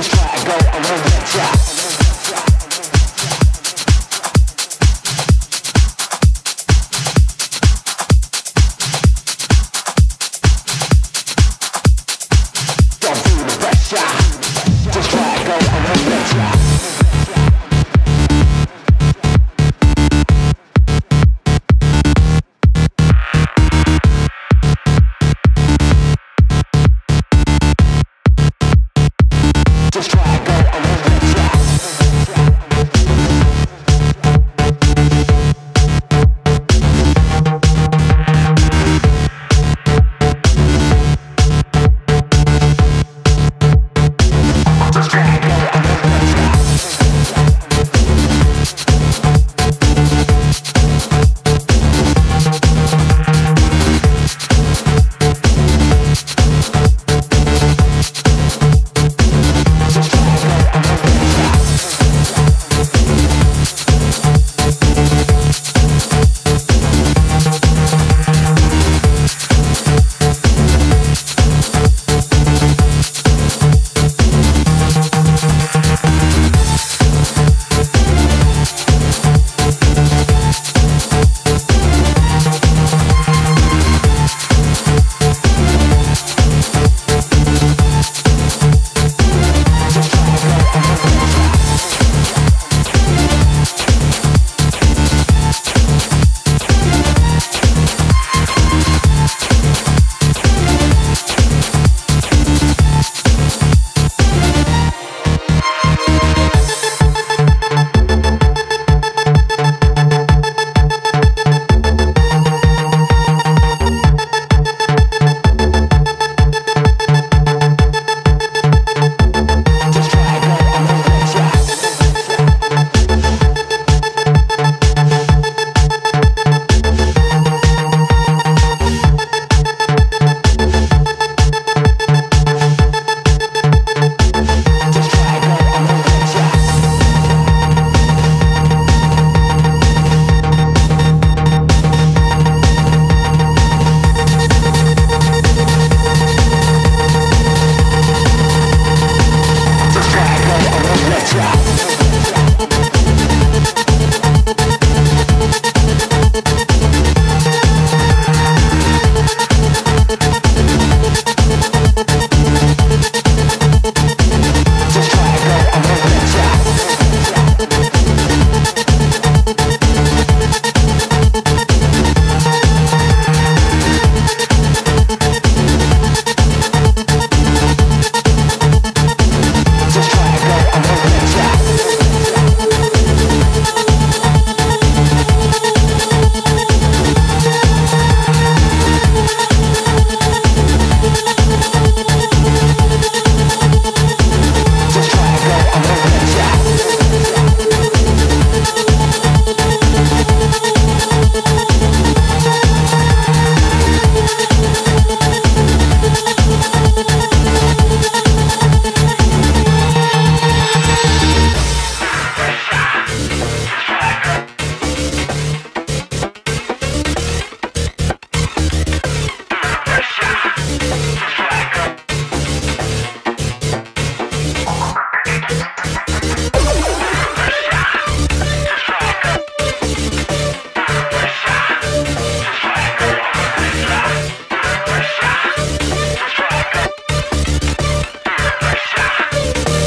just let go and we'll get.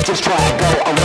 Just try to go away.